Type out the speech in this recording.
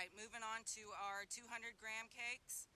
right, moving on to our 200 gram cakes.